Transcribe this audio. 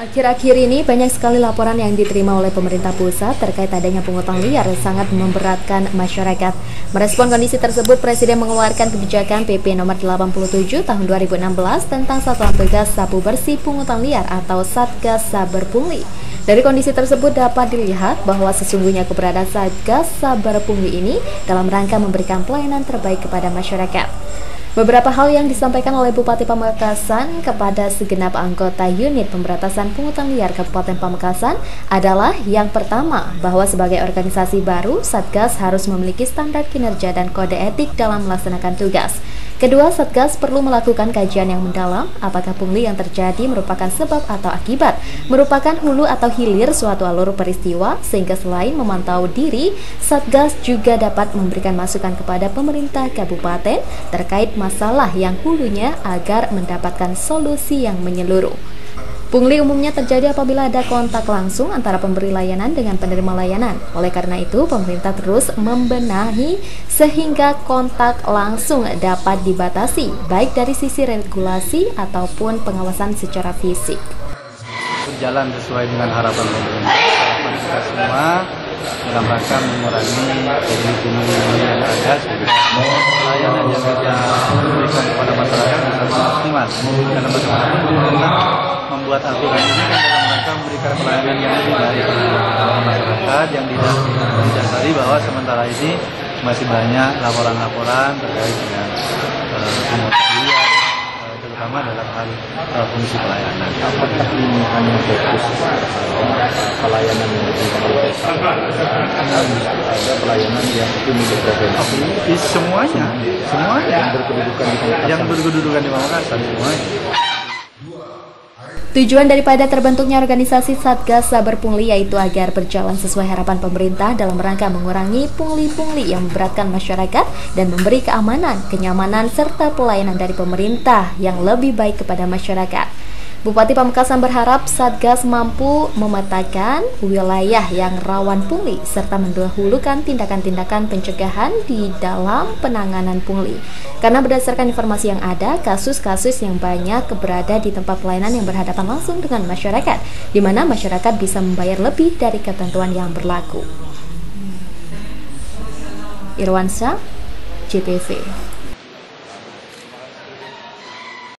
Akhir-akhir ini banyak sekali laporan yang diterima oleh pemerintah pusat terkait adanya pungutan liar sangat memberatkan masyarakat. Merespon kondisi tersebut, Presiden mengeluarkan kebijakan PP nomor 87 tahun 2016 tentang Satuan Tugas Sabu Bersih Pungutan Liar atau Satgas Saber Pungli. Dari kondisi tersebut dapat dilihat bahwa sesungguhnya keberadaan Satgas Saber Pungli ini dalam rangka memberikan pelayanan terbaik kepada masyarakat. Beberapa hal yang disampaikan oleh Bupati Pamekasan kepada segenap anggota unit pemberantasan pungutan liar Kabupaten Pamekasan adalah yang pertama, bahwa sebagai organisasi baru, Satgas harus memiliki standar kinerja dan kode etik dalam melaksanakan tugas. Kedua, Satgas perlu melakukan kajian yang mendalam apakah pungli yang terjadi merupakan sebab atau akibat, merupakan hulu atau hilir suatu alur peristiwa, sehingga selain memantau diri, Satgas juga dapat memberikan masukan kepada pemerintah kabupaten terkait masalah yang hulunya agar mendapatkan solusi yang menyeluruh. Pungli umumnya terjadi apabila ada kontak langsung antara pemberi layanan dengan penerima layanan. Oleh karena itu, pemerintah terus membenahi sehingga kontak langsung dapat dibatasi, baik dari sisi regulasi ataupun pengawasan secara fisik. Berjalan sesuai dengan harapan pemerintah, kita semua dalam rangka mengurangi pungli-pungli yang ada layanan yang kita berikan kepada masyarakat bisa maksimal. Bagaimanapun pemerintah membuat aturan ini kan dalam rangka memberikan pelayanan yang lebih baik kepada masyarakat yang tidak didasari bahwa sementara ini masih banyak laporan-laporan terkait dengan uh, uh, terutama dalam hal uh, fungsi pelayanan. Apakah ini hanya fokus pelayanan yang oleh ada pelayanan yang itu berprovinsi? Semuanya, semuanya. Yang berkedudukan di Pamekasan. Yang berkedudukan di Pamekasan semuanya. Tujuan daripada terbentuknya organisasi Satgas Saber Pungli yaitu agar berjalan sesuai harapan pemerintah dalam rangka mengurangi pungli-pungli yang memberatkan masyarakat dan memberi keamanan, kenyamanan, serta pelayanan dari pemerintah yang lebih baik kepada masyarakat. Bupati Pamekasan berharap Satgas mampu memetakan wilayah yang rawan pungli serta mendahulukan tindakan-tindakan pencegahan di dalam penanganan pungli. Karena berdasarkan informasi yang ada, kasus-kasus yang banyak berada di tempat pelayanan yang berhadapan langsung dengan masyarakat, di mana masyarakat bisa membayar lebih dari ketentuan yang berlaku. Irwansa, JPV